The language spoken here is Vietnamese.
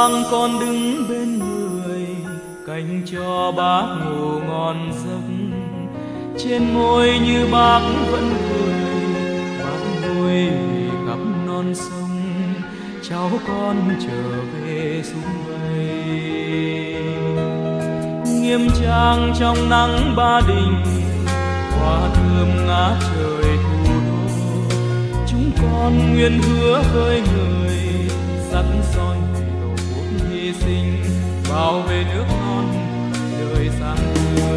vang con đứng bên người canh cho bác ngủ ngon giấc. Trên môi như bác vẫn cười, bác vui vì gặp non sông. Cháu con trở về sung vầy. Nghiêm trang trong nắng ba đình, hoa thơm ngát trời thủ đô. Chúng con nguyện hứa với người về nước non đời xa xưa